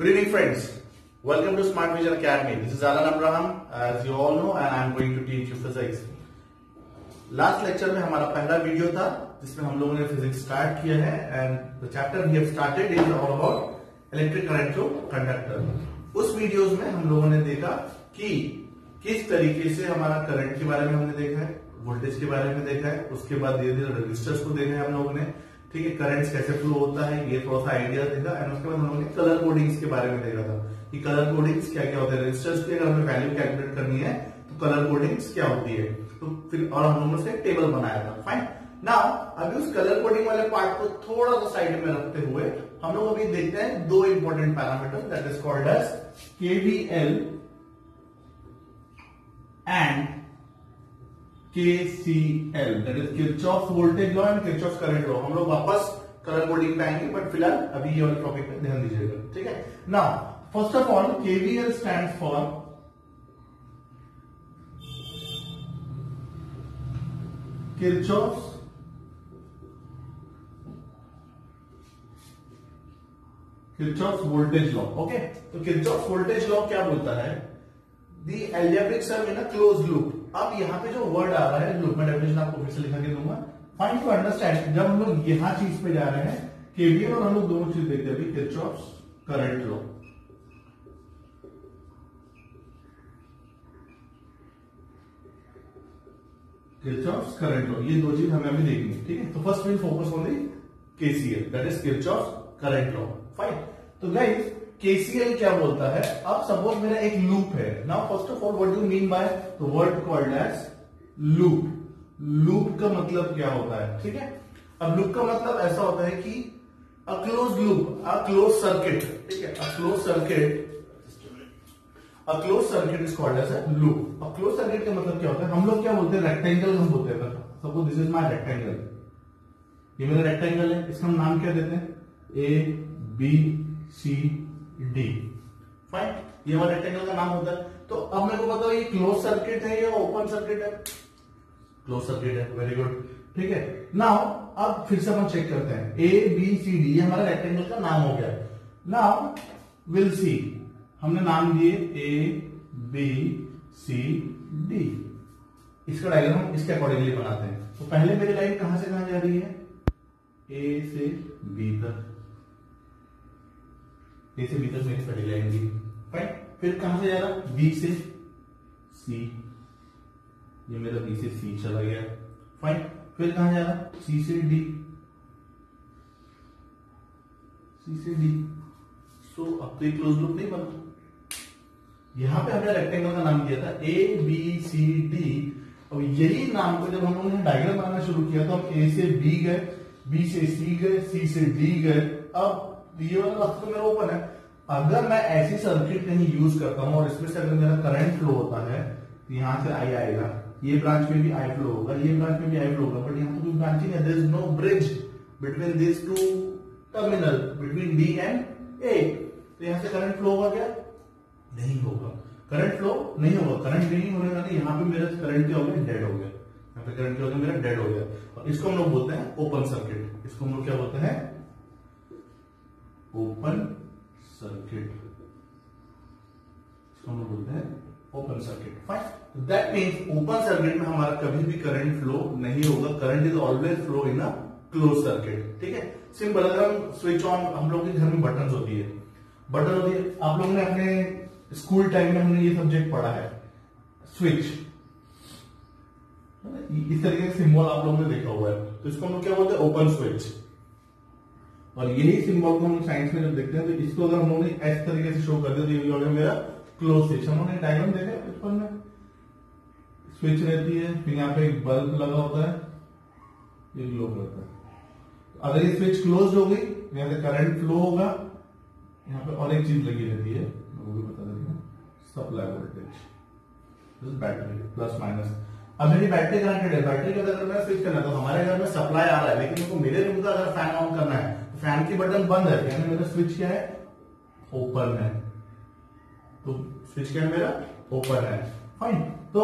Good evening, friends. Welcome to Smart Vision Academy. This is Alan Abraham. As you all know, and I'm going to teach you physics. Last lecture में हमारा पहला video था जिसमें हम लोगों ने physics start किया है and the chapter we have started is all about electric current through conductor उस वीडियोस में हम लोगों ने देखा कि किस तरीके से हमारा करंट के बारे में हमने देखा है वोल्टेज के बारे में देखा है उसके बाद धीरे धीरे रजिस्टर्स को देखा है हम लोगों ने ठीक है करंट्स कैसे फ्लो होता है, ये थोड़ा सा आइडिया देखा एंड उसके बाद हम लोगों ने कलर कोडिंग्स के बारे में देखा था कि कलर कोडिंग्स क्या क्या होते हैं। रजिस्टर्स की अगर हमें वैल्यू कैलकुलेट करनी है तो कलर कोडिंग्स क्या होती है? तो फिर, और हम लोगों ने टेबल बनाया था। फाइन ना अभी उस कलर कोडिंग वाले पार्ट को थोड़ा सा साइड में रखते हुए, हम लोग अभी देखते हैं दो important parameter that is called as KVL and K C L Kirchhoff voltage law and Kirchhoff current law हम लोग वापस करंट बोर्डिंग पे आएँगे बट फ़िलहाल अभी ये वाले टॉपिक पे ध्यान दीजिएगा, ठीक है? ना first of all K V L stand for Kirchhoff voltage law okay तो किच ऑफ़ वोल्टेज लॉ क्या बोलता है? दी एलियाब्रिक्स में ना क्लोज लूप अब यहाँ पे जो वर्ड आ रहा है लूप में डेफिनेशन आपको फिर से लिखा के दूँगा फाइंड टू अंडरस्टैंड जब हम लोग यहाँ चीज़ पे जा रहे हैं केवीएल और हम लोग दोनों चीज़ देखते हैं, अभी Kirchhoff's current law Kirchhoff's current law ये दो चीज़ हमें अभी देखनी है, ठीक है? तो first will focus on the KCL that is Kirchhoff's current law fine तो गाइस केसीएल क्या बोलता है? अब सपोज़ मेरा एक लूप है। Now first of all what do mean by the word called as loop loop का मतलब क्या होता है? ठीक है? अब लूप का मतलब ऐसा होता है कि a close loop a close circuit ठीक है? A close circuit a close circuit is called as a loop अब क्लोज सर्किट का मतलब क्या होता है? हम लोग क्या बोलते हैं? रेक्टेंगल हम बोलते हैं। Suppose this is my rectangle ये मेरा रेक्टेंगल है। इसका हम नाम क्या देते हैं? A B C D fine ये हमारे रेक्टेंगल का नाम होता है तो अब मेरे को बताओ, ये क्लोज सर्किट है या ओपन सर्किट है? क्लोज सर्किट है वेरी गुड ठीक है? नाउ अब फिर से हम चेक करते हैं। ए बी सी डी ये हमारा रेक्टेंगल का नाम हो गया। नाउ विल सी हमने नाम दिए ए बी सी डी इसका डायग्राम इसके अकॉर्डिंगली बनाते हैं। तो पहले मेरी लाइन कहाँ से कहाँ जा रही है? ए से बी तक। ए से बी तक मेरी पहली लाइन दी फाइन फिर कहाँ से जा रहा बी से सी ये मेरा बी से सी चला गया। फाइन फिर कहाँ जा रहा? सी से डी सी से डी सो अब तो क्लोज लूप नहीं बना। यहाँ पे हमने रेक्टेंगल का नाम दिया था ए बी सी डी और यही नाम को जब हम लोगों ने डायग्राम बनाना शुरू किया तो हम ए से बी गए बी से सी गए सी से डी गए। अब ये वाला रास्ता तो मेरा ओपन है। अगर मैं ऐसी सर्किट कहीं यूज़ करता हूँ और इसमें से अगर मेरा करंट फ्लो होता है तो यहाँ से आई आएगा। ये ब्रांच में भी आई फ्लो होगा, ये ब्रांच में भी आई फ्लो होगा बट यहाँ तो कोई ब्रांचिंग है। Is no bridge between this two terminal between B and A तो यहाँ से करंट फ्लो होगा क्या? नहीं होगा। करंट फ्लो नहीं होगा। करंट नहीं होने वाला, यहाँ पे मेरा करंट क्या हो गया? डेड हो गया। यहाँ पे करंट क्या हो गया? मेरा डेड हो गया। और इसको हम लोग बोलते हैं ओपन सर्किट इसको हम लोग क्या बोलते हैं? ओपन सर्किट इसको हम बोलते हैं open circuit fine that means open circuit में हमारा कभी भी करंट फ्लो नहीं होगा. Current is always flow in a close circuit ठीक है? सिंपल अगर हम स्विच ऑन हम लोग के घर में बटन होती है. बटन होती है. आप लोगों ने अपने स्कूल टाइम में हमने ये सब्जेक्ट पढ़ा है. स्विच इस तरीके का सिंबल आप लोगों ने देखा हुआ है. तो इसको हम क्या बोलते हैं? ओपन स्विच और यही सिंबल को हम साइंस में जब देखते हैं तो इसको अगर हम इस तरीके से शो कर दिया तो ये हो मेरा क्लोज स्विच हम डायग्राम देखा बचपन में। स्विच रहती है, फिर यहाँ पे एक बल्ब लगा होता है, ये ग्लो करता है। अगर ये स्विच क्लोज हो गई, यहाँ से करंट फ्लो होगा, यहाँ पे और एक चीज़ लगी रहती है वो भी बता हूँ supply voltage battery plus minus अब मेरी बैटरी कनेक्टेड है। बैटरी के अगर मैं स्विच करना तो हमारे घर में सप्लाई आ रहा है, लेकिन मेरे रूम का अगर फ़ैन ऑन करना है फ़ैन की बटन बंद है। यानी मेरा स्विच क्या है। ओपन है। तो स्विच क्या है मेरा। ओपन है। फाइन तो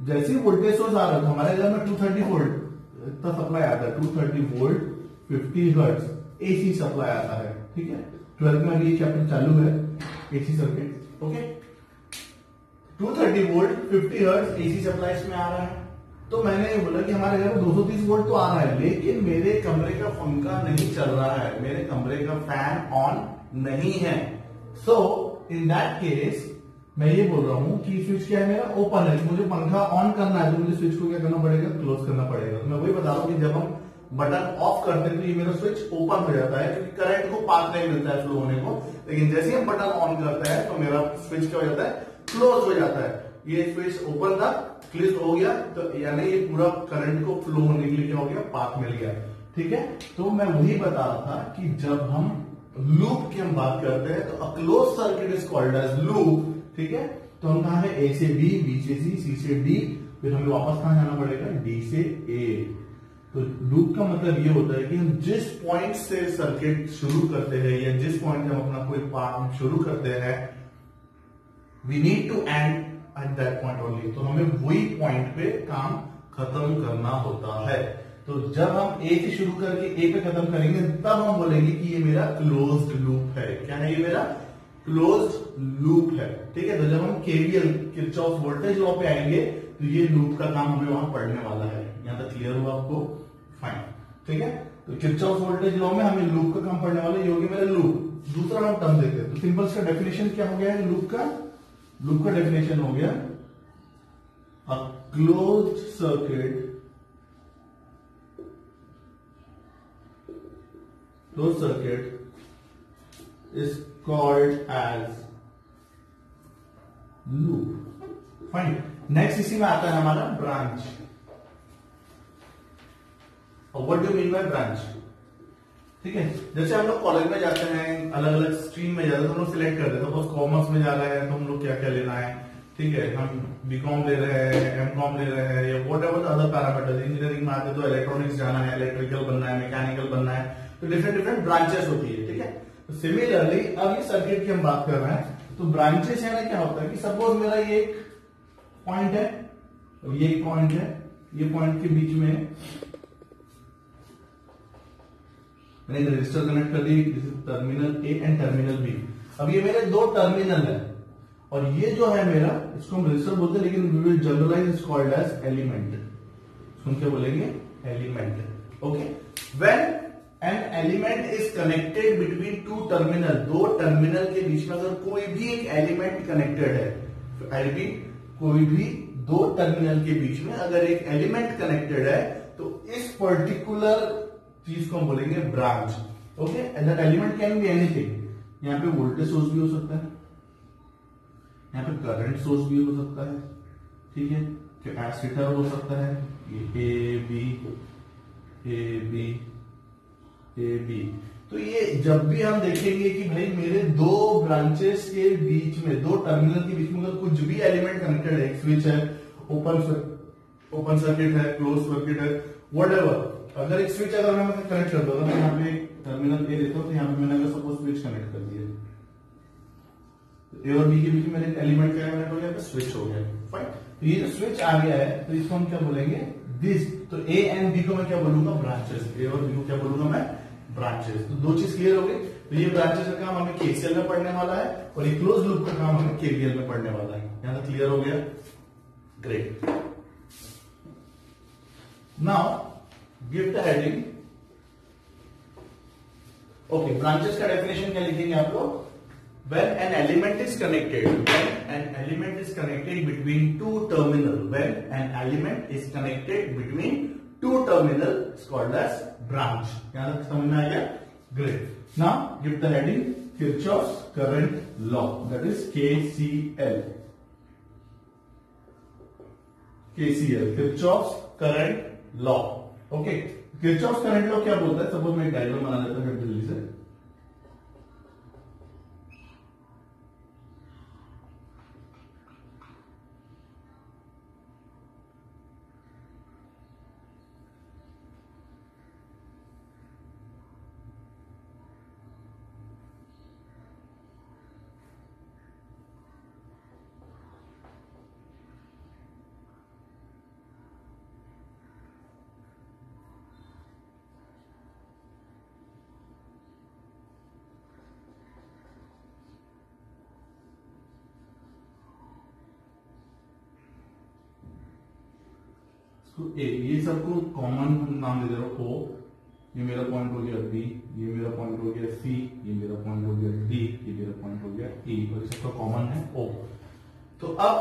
जैसे ही वोल्टेज सोर्स आ रहा है तो हमारे घर में 230 वोल्ट इतना सप्लाई आता है। 230 वोल्ट 50 हर्ट्ज एसी सप्लाई आता है। ठीक है? ट्वेल्थ में अभी चैप्टर चालू है। AC circuit okay 230 volt 50 hertz AC supply इसमें आ रहा है। तो मैंने ये बोला कि हमारे घर में 230 वोल्ट तो आ रहा है, लेकिन मेरे कमरे का पंखा नहीं चल रहा है, मेरे कमरे का फ़ैन ऑन नहीं है। सो इन दैट केस मैं ये बोल रहा हूँ कि स्विच क्या है मेरा? ओपन है। मुझे पंखा ऑन करना है तो मुझे स्विच को क्या करना पड़ेगा? क्लोज करना पड़ेगा। तो मैं वही बता रहा हूँ कि जब हम बटन ऑफ़ करते हैं तो ये मेरा स्विच ओपन हो जाता है, क्योंकि करंट को पाथ नहीं मिलता है फ्लो होने को। लेकिन जैसे ही हम बटन ऑन करते हैं तो मेरा स्विच क्या हो जाता है? क्लोज हो जाता है। ये स्विच ओपन था क्लिज हो गया तो यानी ये पूरा करंट को फ्लो होने के लिए क्या हो गया पाथ मिल गया। ठीक है? तो मैं वही बता रहा था कि जब हम लूप की हम बात करते हैं तो a close circuit is called as loop ठीक है? तो हम कहा है? ए से बी बी से सी सी से डी फिर हमें वापस कहा जाना पड़ेगा? डी से ए तो लूप का मतलब ये होता है कि हम जिस पॉइंट से सर्किट शुरू करते हैं, या जिस पॉइंट से हम अपना कोई पार्ट शुरू करते हैं we need to end at that point only तो हमें वही पॉइंट पे काम खत्म करना होता है। तो जब हम ए से शुरू करके ए पे खत्म करेंगे, तब हम बोलेंगे कि ये मेरा क्लोज्ड लूप है। क्या है ये मेरा? क्लोज्ड लूप है। ठीक है? तो जब हम केवीएल किरचॉफ वोल्टेज लॉ पे आएँगे तो ये लूप का काम हमें वहाँ पढ़ने वाला है। यहाँ तक क्लियर हुआ आपको? फाइन ठीक है? तो किरचॉफ वोल्टेज लॉ में हमें लूप का काम पढ़ने वाला ये हो गया मेरा लूप दूसरा हम टर्म देखते हैं। तो सिंपल सा डेफिनेशन क्या हो गया है? लूप का लूप का डेफिनेशन हो गया a close circuit close circuit is called as loop fine next इसी में आता है हमारा ब्रांच और what do mean by branch ठीक है? जैसे हम लोग कॉलेज में जाते हैं अलग अलग स्ट्रीम में जाते हैं तो हम लोग सिलेक्ट करते हैं सपोज़ कॉमर्स में जा रहे हैं तो हम लोग क्या क्या लेना है? ठीक है, हम बीकॉम ले रहे हैं एम कॉम ले रहे हैं, या whatever other parameters engineering में आते तो इलेक्ट्रॉनिक्स जाना है इलेक्ट्रिकल बनना है मैकेनिकल बनना है तो डिफरेंट डिफरेंट ब्रांचेस होती है, ठीक है? तो सिमिलरली अब ये सर्किट की हम बात कर रहे हैं तो ब्रांचेस है ना क्या होता है कि सपोज़ मेरा ये एक पॉइंट है, और ये एक पॉइंट है, ये पॉइंट के बीच में मैंने एक रजिस्टर कनेक्ट कर दी terminal A and terminal B अब ये मेरे दो टर्मिनल है। और ये जो है मेरा, इसको हम रजिस्टर बोलते हैं, लेकिन we will generalize is called as element सुन के बोलेंगे? Element okay when an element is connected between two terminal दो टर्मिनल के बीच में अगर कोई भी एक एलिमेंट कनेक्टेड है आई रिपीट कोई भी दो टर्मिनल के बीच में अगर एक एलिमेंट कनेक्टेड है तो इस पर्टिकुलर चीज़ को हम बोलेंगे branch. Okay and element can be anything यहाँ पे वोल्टेज सोर्स भी हो सकता है। यहाँ पे करंट सोर्स भी हो सकता है। ठीक है? कैपेसिटर हो सकता है। ये A B A B A B तो ये जब भी हम देखेंगे कि भाई मेरे दो ब्रांचेस के बीच में, दो टर्मिनल के बीच में कुछ भी एलिमेंट कनेक्टेड है स्विच है ओपन ओपन सर्किट है क्लोज सर्किट है वट अगर एक स्विच अगर मैं कनेक्ट कर दूँगा तो यहाँ पे टर्मिनल ए लेता हूँ तो यहाँ पे मैंने अगर सपोज़ स्विच कनेक्ट कर दिया। ए और बी के बीच में एक एलिमेंट क्या कनेक्ट हो गया स्विच हो गया। तो ये जो स्विच आ गया है तो इसको हम क्या बोलेंगे? दिस तो ए एंड बी को मैं क्या बोलूँगा? ब्रांचेस ए और बी को क्या बोलूँगा मैं? ब्रांचेस तो दो चीज़ क्लियर हो गई। तो ये ब्रांचेस का काम हमें केसीएल में पढ़ने वाला है और ये क्लोज लूप का काम हमें केवीएल में पढ़ने वाला है। यहाँ तक क्लियर हो गया? Great now gift the okay branches का डेफिनेशन क्या लिखेंगे आप लोग? When an element is connected when an element is connected between two terminal when an element is connected between two terminal called as branch यहाँ तक समझ में आ गया? ग्रेट ना gift the heading Kirchhoff current law that is K C L K C L Kirchhoff law okay Kirchhoff's current law क्या बोलता है? सपोज़ मैं एक डायग्राम बना लेता हूँ, जल्दी से। इसको ए, ये सबको कॉमन नाम दे दे रहा हूँ। ओ, ये मेरा पॉइंट हो गया बी ये मेरा पॉइंट हो गया सी ये मेरा पॉइंट हो गया डी ये मेरा पॉइंट हो गया ई और सबका कॉमन है ओ तो अब,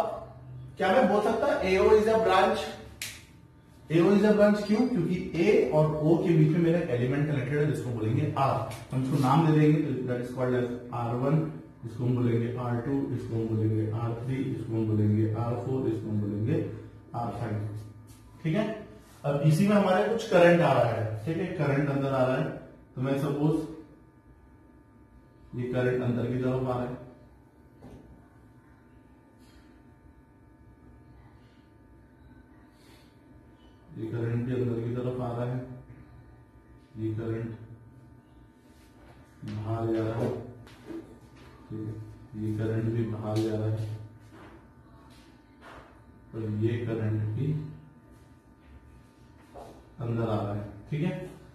क्या मैं बोल सकता AO is a branch AO is a branch क्यों? क्योंकि ए और ओ के बीच में मेरा एलिमेंट कनेक्टेड है, जिसको बोलेंगे आर हम इसको नाम दे देंगे that is called as R one इसको हम बोलेंगे आर टू इसको हम बोलेंगे आर थ्री इसको हम बोलेंगे आर फोर इसको हम बोलेंगे आर फाइव ठीक है? अब इसी में हमारे कुछ करंट आ रहा है। ठीक है? करंट अंदर आ रहा है। तो मैं सपोज़ ये करंट अंदर की तरफ़ आ रहा है। ये करंट भी अंदर की तरफ़ आ रहा है। ये करंट बाहर जा रहा है। ये करंट भी बाहर जा रहा है। और ये करंट भी अंदर आ रहा है, ठीक है?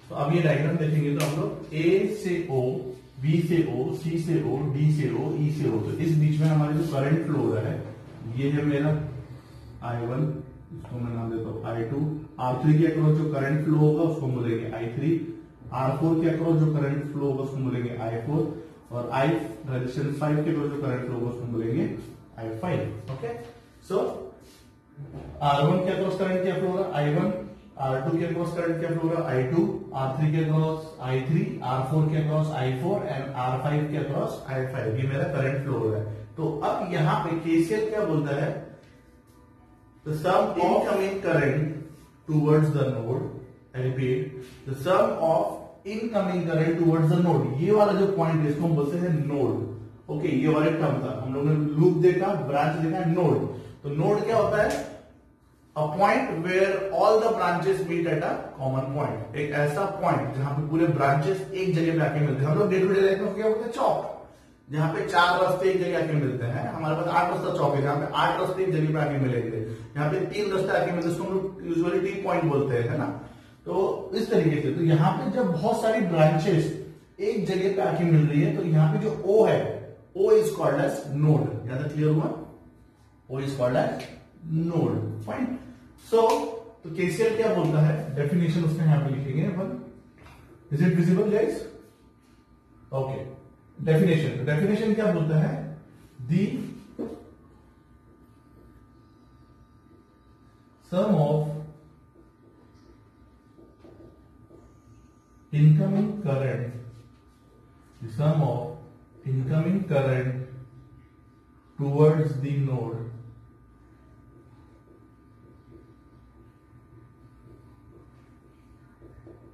तो अब ये डायग्राम देखेंगे तो हम लोग ए से ओ बी से ओ सी से ओ डी से ओ ई से ओ तो इस बीच में हमारे जो करंट फ्लो रहा है, ये है मेरा आई वन इसको मैं नाम देता हूँ आई टू आर थ्री के अक्रॉस जो करंट फ्लो होगा, उसको बोलेंगे आई थ्री आर फोर के अक्रॉस जो करंट फ्लो होगा, उसको बोलेंगे आई फोर और आई रेजिस्टेंस फाइव के अक्रॉस जो करंट फ्लो होगा, उसको बोलेंगे I five okay so R one के अक्रॉस करंट क्या फ्लो होगा? आई वन आर टू के अक्रॉस करंट क्या फ्लो होगा? आई टू आर थ्री के across I three R four के across I four and R five के across I five ये मेरा करंट फ्लो हो रहा है। तो अब यहाँ पे केसीएल क्या बोलता है? The sum incoming current towards the node, I repeat, the sum of incoming current towards the node. ये वाला जो पॉइंट है इसको हम बोलते हैं नोड ओके ये वाला टर्म था। हम लोगों ने लूप देखा ब्रांच देखा नोड तो नोड क्या होता है? A point where all the branches meet at a common point एक ऐसा पॉइंट जहाँ पे पूरे ब्रांचेस एक जगह पे आके मिलते हैं। हम लोग डे टू डे लाइफ में क्या बोलते हैं? चौक जहाँ पे चार रास्ते एक जगह आके मिलते हैं। हमारे पास आठ रास्ता चौक है। जहाँ पे आठ रास्ते एक जगह पे आके मिलेंगे। यहाँ पे तीन रास्ते आके मिलते हैं हम लोग यूजुअली टी पॉइंट बोलते हैं, है ना? तो इस तरीके से तो यहाँ पे जब बहुत सारी ब्रांचेस एक जगह पे आके मिल रही है तो यहाँ पे जो ओ है O is called as node याद क्लियर हुआ? O is called as node fine so तो केसीएल क्या बोलता है? डेफिनेशन उसने यहाँ पे लिखेंगे अपन is it visible guys okay definition definition क्या बोलता है? The sum of incoming current. The sum of incoming current towards the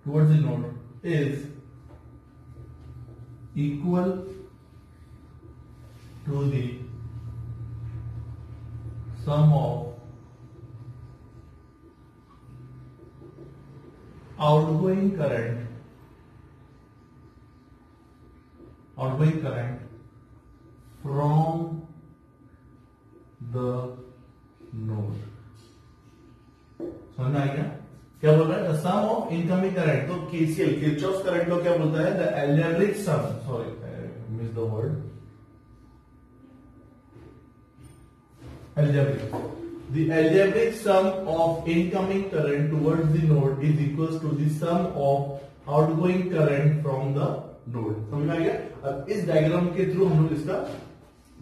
towards the node is equal to the sum of outgoing current outgoing current from the node समझ में आएगा क्या बोल रहा है सम ऑफ़ इनकमिंग करंट तो KCL Kirchhoff current को क्या बोलता है? The algebraic sum sorry miss the word algebraic. The algebraic sum of incoming current towards the node is equals to the sum of outgoing current from the node. समझ में आ गया? अब इस डायग्राम के थ्रू हम लोग इसका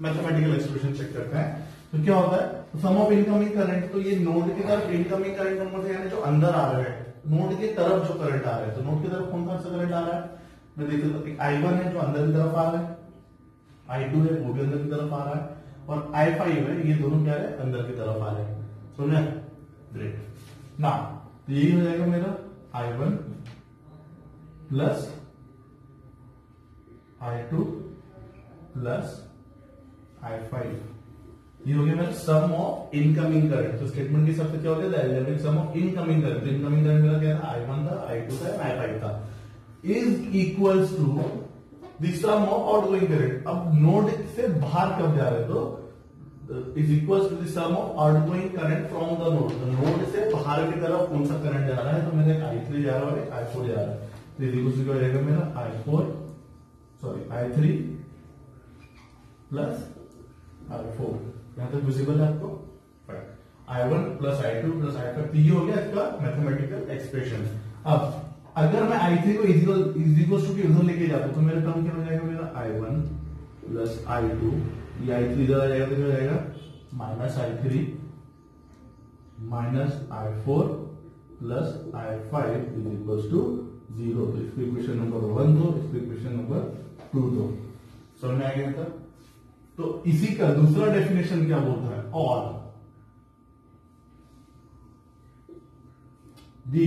मैथमेटिकल एक्सप्रेशन चेक करते हैं। तो क्या होता है? सम ऑफ़ इनकमिंग करंट तो ये नोड की तरफ़ इनकमिंग करंट नंबर से यानी जो अंदर आ रहा है नोड की तरफ़ जो करंट आ रहा है तो नोड की तरफ़ कौन कौन सा करंट आ रहा है? मैं देखता हूँ आई वन है जो अंदर की तरफ़ आ रहा है आई टू है वो भी अंदर की तरफ़ आ रहा है, और आई फाइव है, ये दोनों क्या है? अंदर की तरफ़ आ रहे हैं। समझे ग्रेट ना तो यही हो जाएगा मेरा I one plus I two plus I five ये हो गया मेरा सम ऑफ़ इनकमिंग करंट तो स्टेटमेंट के हिसाब से क्या हो? गया element sum of incoming current तो इनकमिंग करंट मेरा क्या था आई वन था आई टू था आई फाइव था. Is equals to the sum of outgoing current अब नोड से बाहर कब जा रहे तो is equals to the of outgoing current from the node तो नोड से बाहर की तरफ़ कौन सा करंट जा रहा है? तो मेरे आई थ्री जा रहा है आई फोर जा रहा है. तो इज़ इक्वल्स जाएगा मेरा I four sorry I three plus I four यहाँ तक विजिबल है आपको? I one plus I two plus I five ये हो गया इसका मैथमेटिकल एक्सप्रेशन अब, अगर मैं आई थ्री को is equal is equal to के उधर लेके जाता हूँ तो मेरा टर्म क्या हो जाएगा मेरा? I one plus I two ये आई थ्री इधर आ जाएगा तो क्या हो जाएगा। Minus I three minus I four plus I five is equal to zero तो इसको इक्वेशन नंबर वन दो, इसको इक्वेशन नंबर टू दो। समझ में आ गया था तो इसी का दूसरा डेफिनेशन क्या बोलता है? All the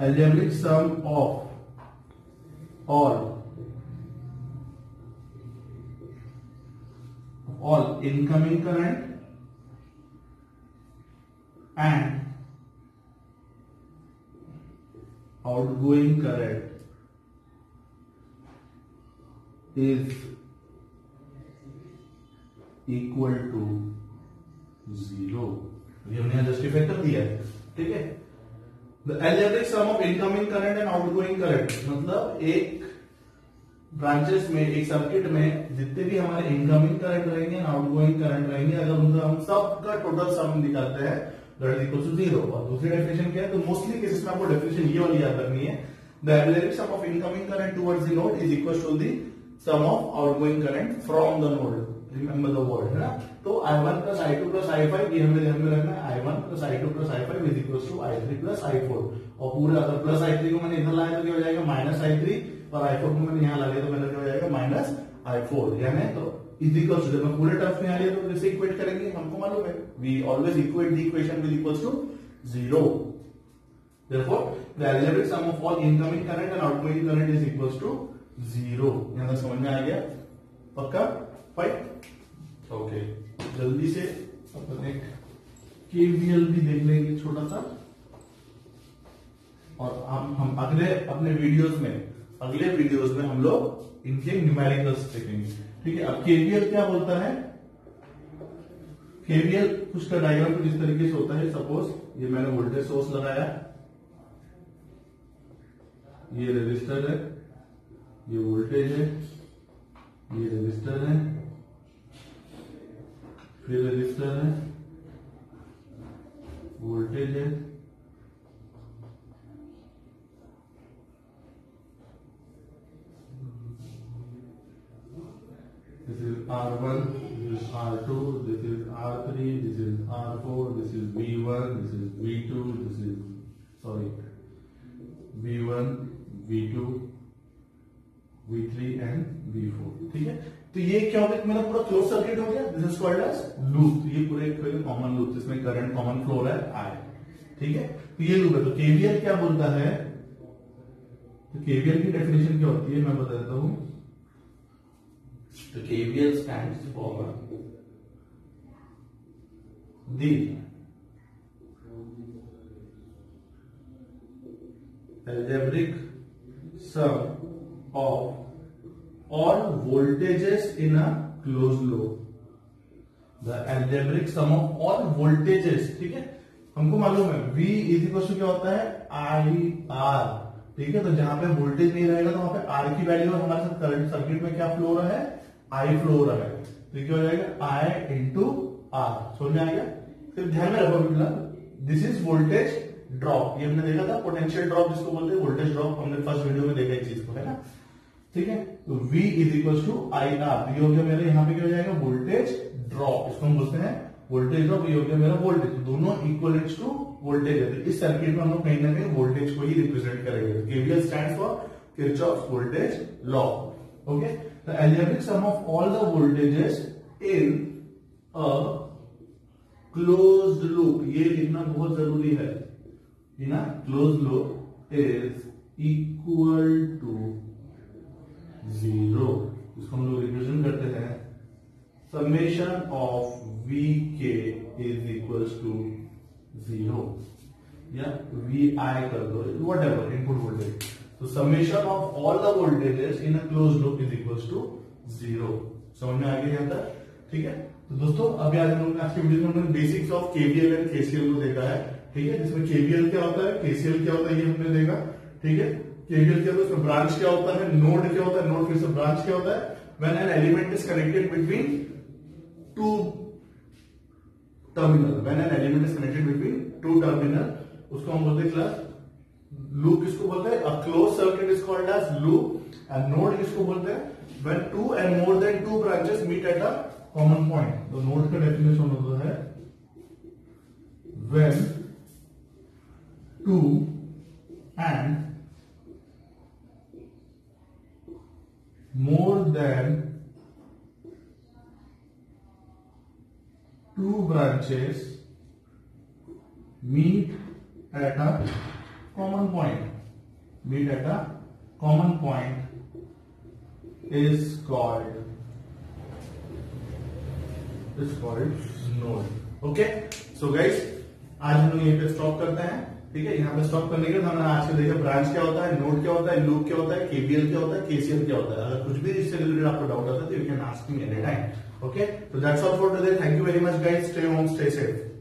एलियमिक sum of all all incoming current and outgoing current is equal to zero हमने जस्टिफाई कर दिया है, ठीक है? The algebraic sum of incoming current and outgoing current मतलब एक ब्रांचेस में, एक सर्किट में जितने भी हमारे इनकमिंग करंट रहेंगे आउटगोइंग करंट रहेंगे, अगर उनका हम सबका टोटल सम निकालते हैं टू ज़ीरो और दूसरी डेफिनेशन क्या है? तो मोस्टली केसेस में आपको डेफिनेशन ये वाली याद रखनी है। The algebraic sum of incoming current towards the node is equal to the sum of outgoing current from the node remember the word है ना? तो i1 plus i2 plus i5 ये हमें ध्यान में रखना है। I1 plus i2 plus i5 is equal to i3 plus i4 और पूरा अगर प्लस i3 को मैंने इधर लाया तो क्या हो जाएगा? माइनस i3 और i4 को मैंने यहाँ ला तो मेरा क्या हो जाएगा? माइनस i4 यानी तो इक्वल टू जब मैं पूरे टर्म्स में आ तो इक्वेट करेंगे, हमको मालूम है। We always equate the equation with to zero तक समझ में आ गया? पक्का? फाइन ओके जल्दी से अपन एक केवीएल भी देख लेंगे छोटा सा। और हम हम अगले अपने वीडियोस में अगले वीडियोस में हम लोग इनके न्यूमेरिकल्स देखेंगे। ठीक है, अब केवीएल क्या बोलता है? केवीएल कुछ का डायग्राम कुछ इस तरीके से होता है सपोज़ ये मैंने वोल्टेज सोर्स लगाया। ये रेजिस्टर है, ये वोल्टेज है, ये रेजिस्टर है, फिर रजिस्टर है वोल्टेज है। This is R1, this is R2, this is R3, this is R4, this is V1, this is V2, this is sorry V1, V2, V3 and V4 ठीक है? तो ये क्या हो गया? मेरा पूरा क्लोज सर्किट हो गया? This is called as loop ये पूरे कॉमन लूप जिसमें करंट कॉमन फ्लो है आई ठीक है? तो ये लूप है। तो केवीएल क्या बोलता है? तो केवीएल की डेफिनेशन क्या होती है? मैं बता देता हूँ। तो KVL stands for the algebraic sum of all voltages in a closed loop. The algebraic sum of all voltages, ठीक है? हमको मालूम है, V इज़ इक्वल क्या होता है? आई आर ठीक है? तो जहाँ पे वोल्टेज नहीं रहेगा तो वहाँ पे आर की वैल्यू और हमारे साथ करंट सर्किट में क्या फ्लो रहा है? आई फ्लो हो रहा है। तो क्या हो जाएगा? आई इंटू आर समझ में आएगा फिर ध्यान में रखो फ़िलहाल दिस इज़ वोल्टेज ड्रॉप ये हमने देखा था पोटेंशियल ड्रॉप जिसको बोलते हैं वोल्टेज ड्रॉप हमने फ़र्स्ट वीडियो में देखा इस चीज़ को, है ना? ठीक है? तो V is equal to I R ये हो गया मेरे, यहाँ पे क्या हो जाएगा? वोल्टेज ड्रॉप इसको हम बोलते हैं वोल्टेज ड्रॉप ये हो गया मेरा वोल्टेज तो दोनों इक्वल टू वोल्टेज है। तो इस सर्किट में हम लोग कहीं ना कहीं वोल्टेज को ही रिप्रेजेंट करेंगे। KVL stands for Kirchhoff voltage law okay the algebraic sum of all the voltages in a closed loop ये लिखना बहुत ज़रूरी है in a closed loop is equal to zero. इसको हम लोग रिप्रेजेंट करते हैं। Summation of V K is equal to zero या वी आई कर दो वट एवर इनपुट वोल्टेज तो summation of all the voltages in a close loop is equal to zero समझ में आ गया तक ठीक है? तो दोस्तों, अभी आज हम लोग आज के वीडियो में हमने basics of KVL and KCL को देखा है। ठीक है? जिसमें केवीएल क्या होता है केसीएल क्या होता है, ये हमने देखा। ठीक है? केवीएल क्या होता है, उसमें ब्रांच क्या होता है नोड क्या होता है नोड फिर से ब्रांच क्या होता है। When an element is connected between two terminal, when an element is connected between two terminal, उसको हम बोलते हैं क्लास लूप किसको बोलते हैं? A close circuit is called as loop and node किसको बोलते हैं? When two and more than two branches meet at a common point तो नोड का डेफिनेशन होता है when two and more than two branches meet at a common point. Meet at a common point is called is called node. Okay? So guys, आज हम लोग यहीं पे stop करते हैं। ठीक है? यहाँ पे स्टॉप करने के हमने आज के देखा ब्रांच क्या होता है नोड क्या होता है लूप क्या होता है केबीएल क्या होता है केसीएल क्या होता है। अगर कुछ भी इससे रिलेटेड आपको डाउट आता है तो you can ask me any time okay तो that's all for today thank you very much guys stay home stay safe